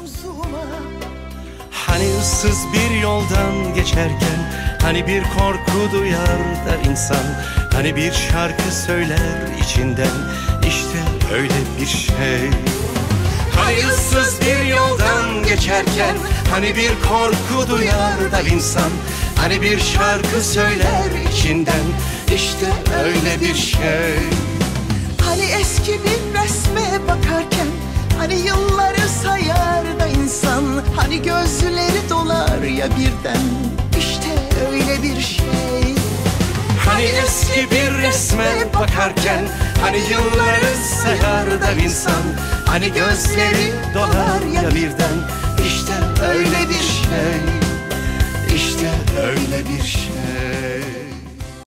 omzuma Hani ıssız bir yoldan geçerken Hani bir korku duyar da insan Hani bir şarkı söyler içinden İşte öyle bir şey. Hani ıssız bir yoldan geçerken Hani bir korku duyar da insan Hani bir şarkı söyler içinden İşte öyle bir şey. Hani eski bir Hani gözleri dolar ya birden. İşte öyle bir şey. Hani eski bir resme bakarken Hani yılları sayar da insan. Hani gözleri dolar ya birden. İşte öyle bir şey. İşte öyle bir şey